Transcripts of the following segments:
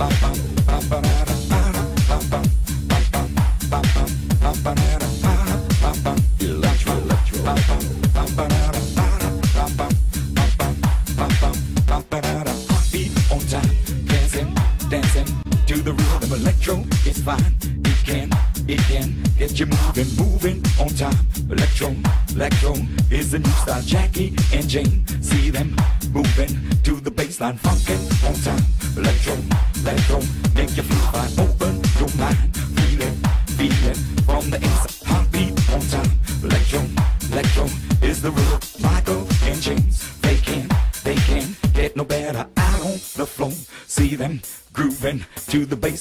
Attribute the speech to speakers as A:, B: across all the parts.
A: bam, bam.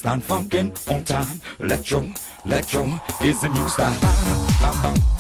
A: I'm funkin' on time. Electro, electro is the new style.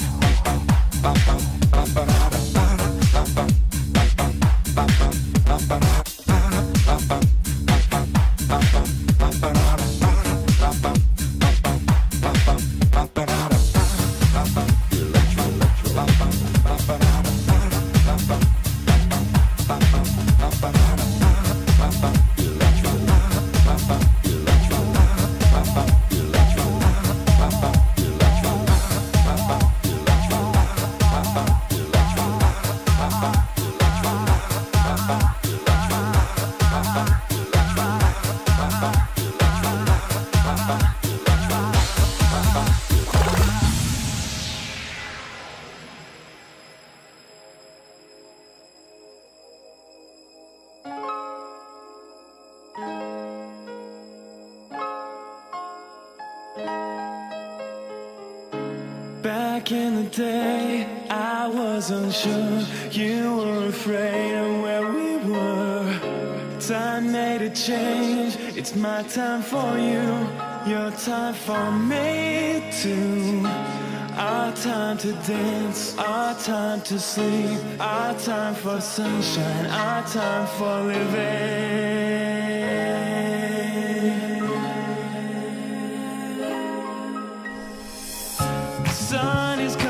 B: It's my time for you, your time for me too. Our time to dance, our time to sleep, our time for sunshine, our time for living. The sun is coming.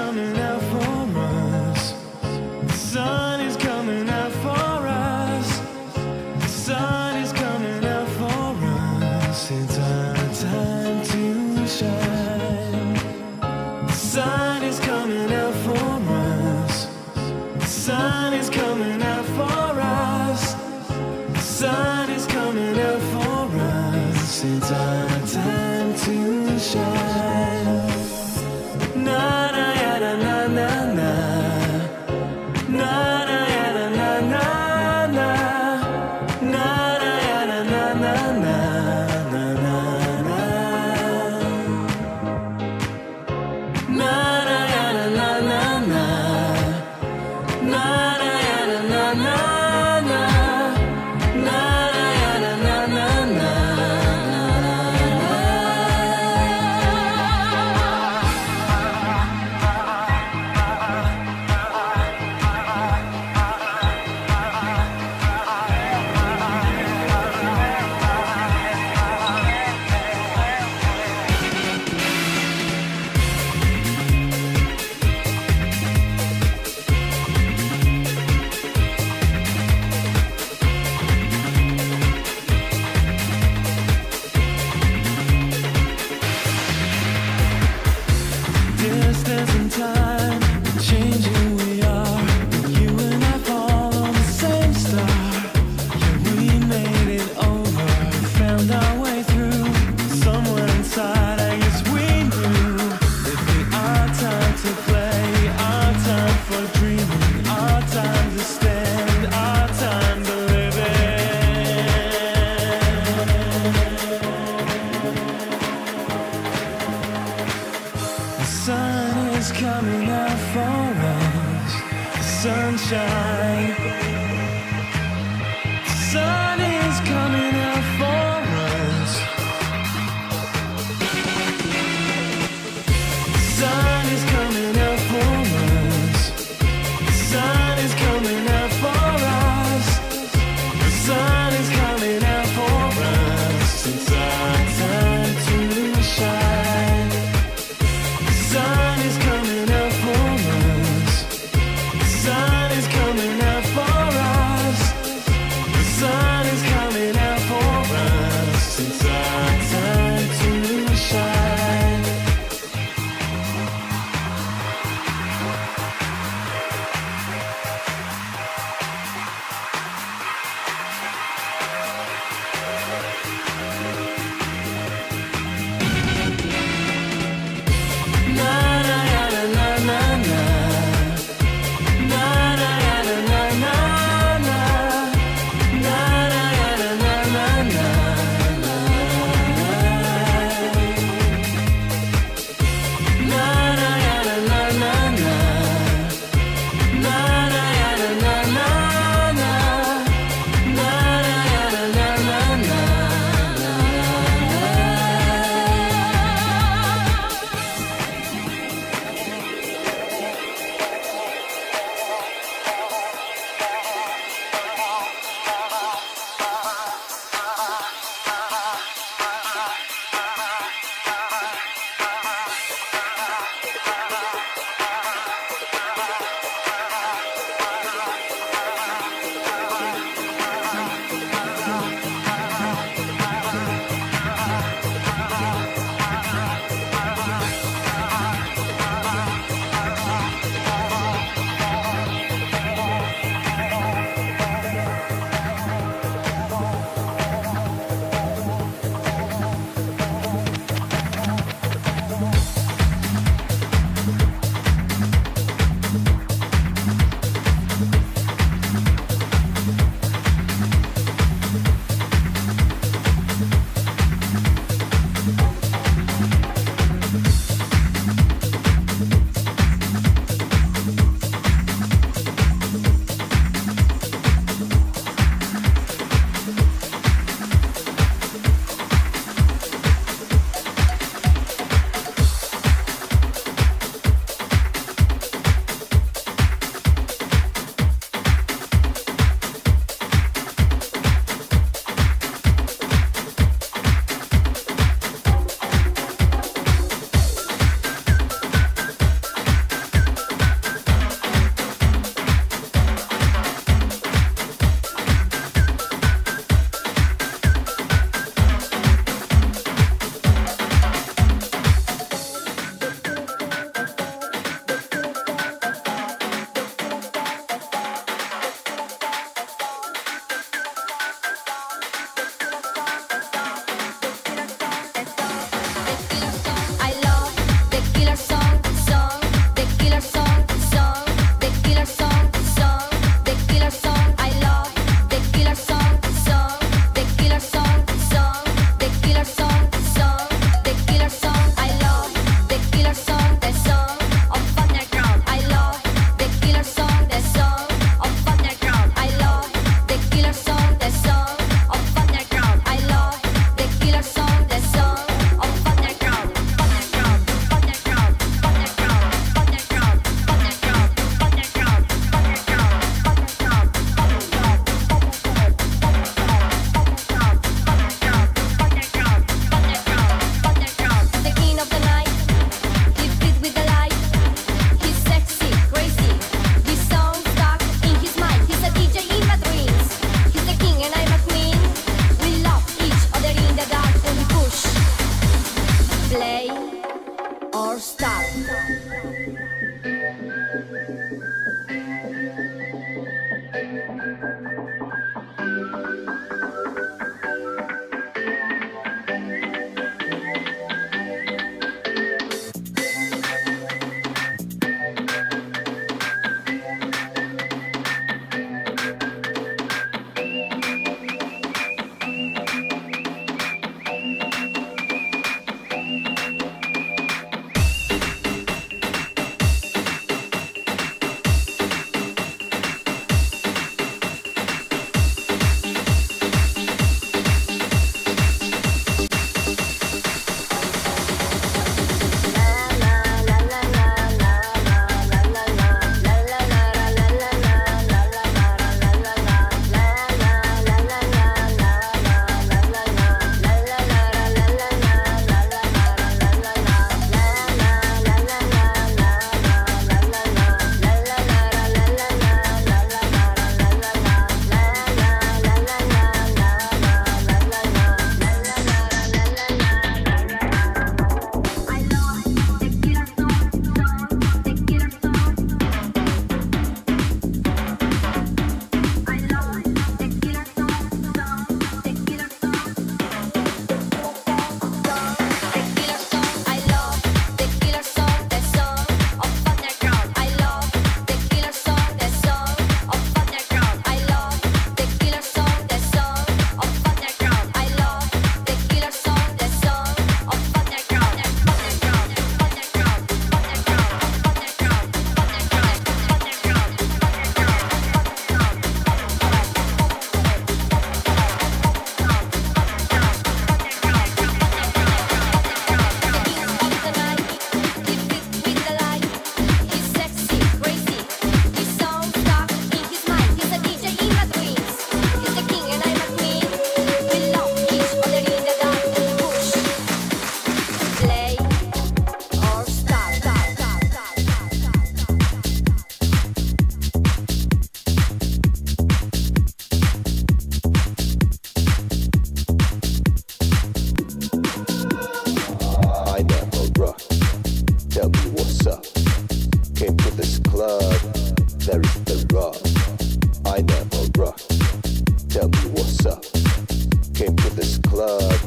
C: this club,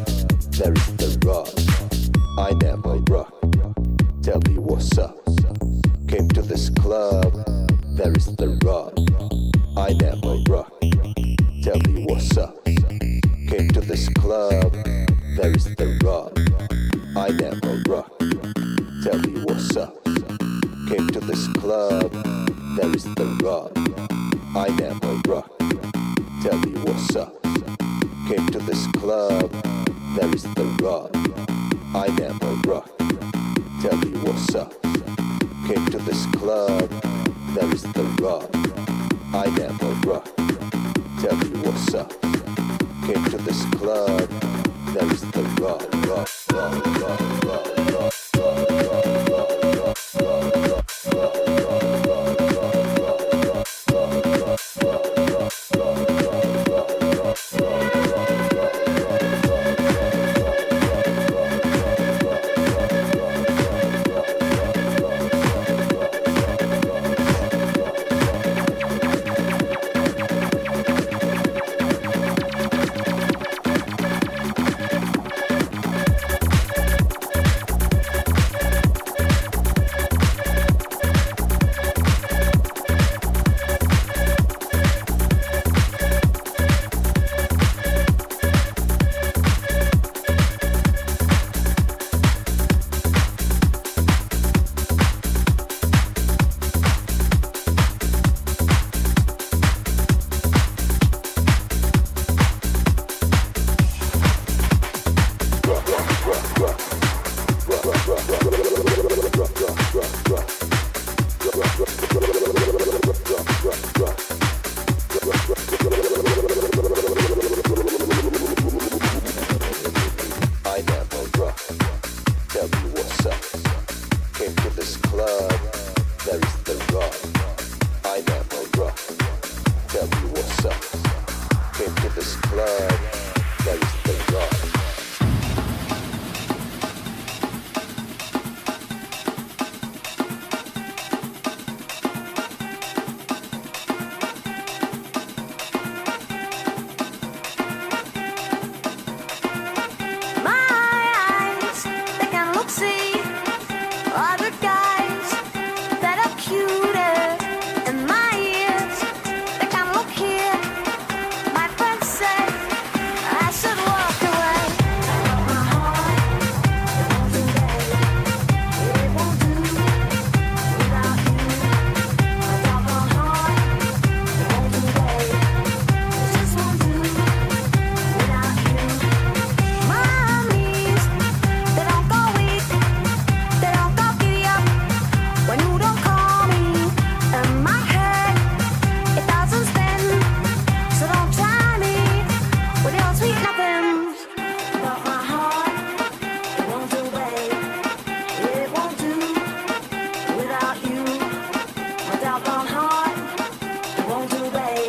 C: there is the rock. I never rock. Tell me what's up. Came to this club, there is the rock. I never rock. Tell me what's up. Came to this club, there is the rock. I never rock. Tell me what's up. Came to this club, there is the rock. I never rock. Tell me what's up came to this club, there is the rub. I never rock. Tell me what's up. Came to this club, there is the rub. I never rock. Tell me what's up. Came to this club, there is the rub, rub, rub, rub, rub, rub, rub, rub, rub.
D: away.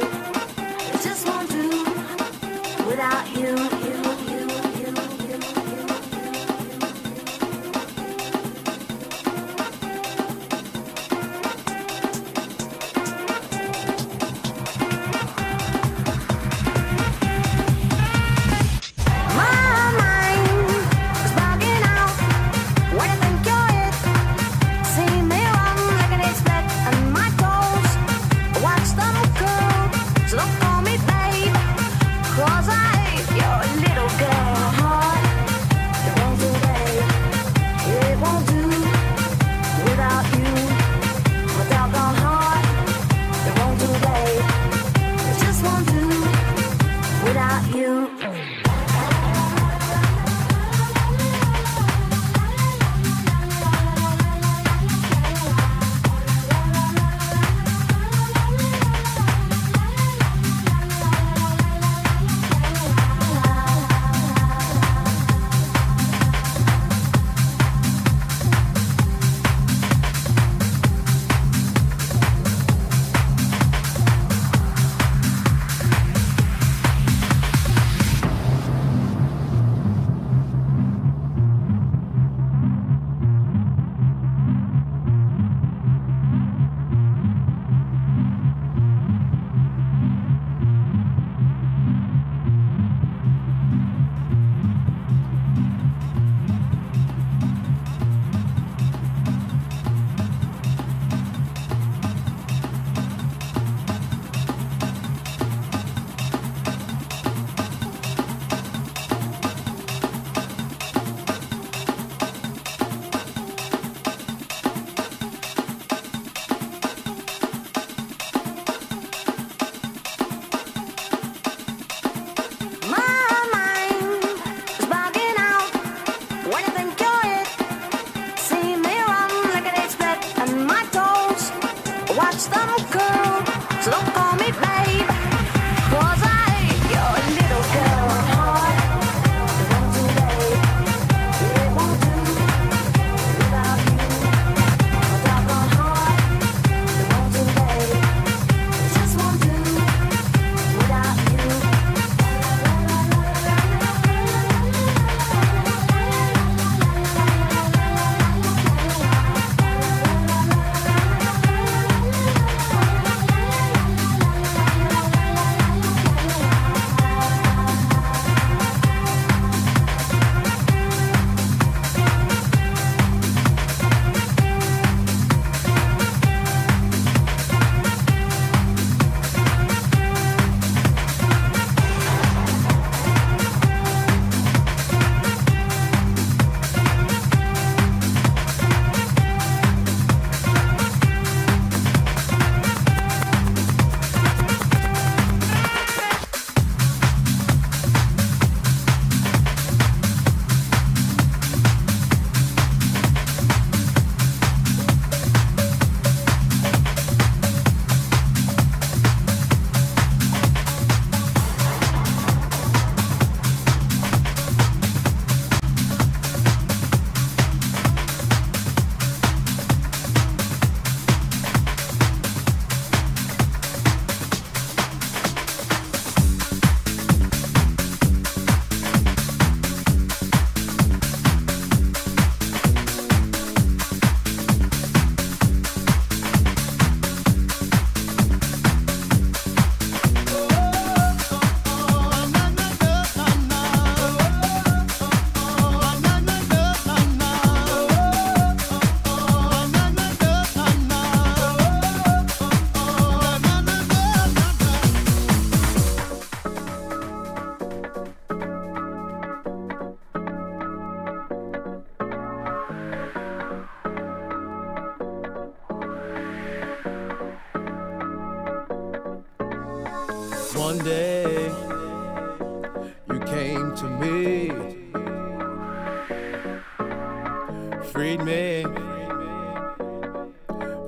E: Freed me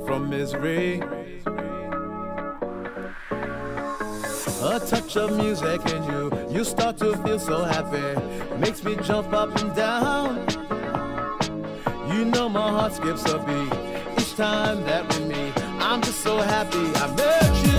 E: from misery. A touch of music in you, you start to feel so happy. Makes me jump up and down. You know my heart skips a beat each time that we meet. I'm just so happy I met you.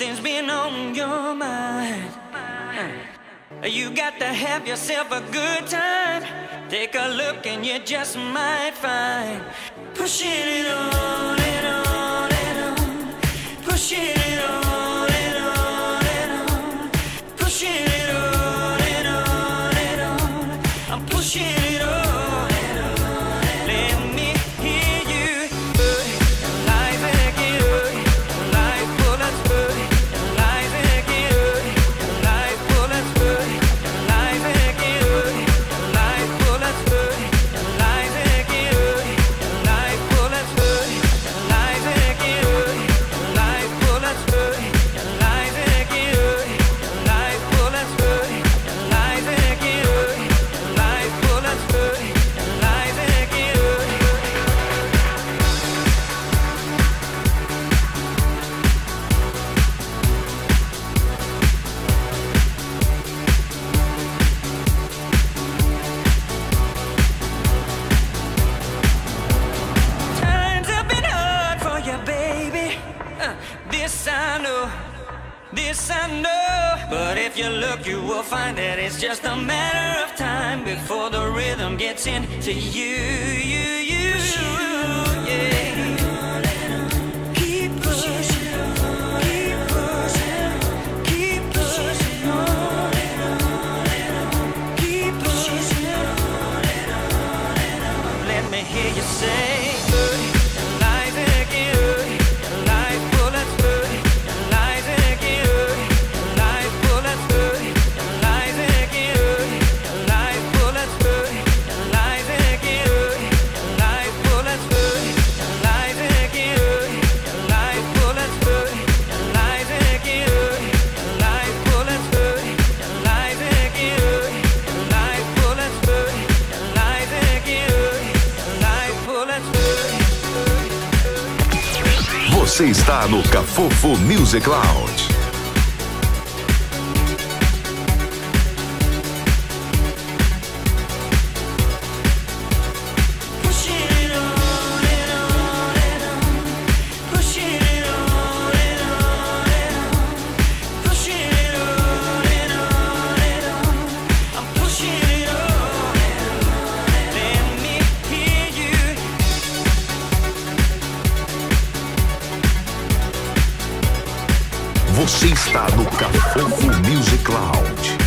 B: Something's been on your mind. Uh, you got to have yourself a good time. Take a look and you just might find pushing it on.
F: Fofo Music Lounge. está no Cafoco Music Cloud.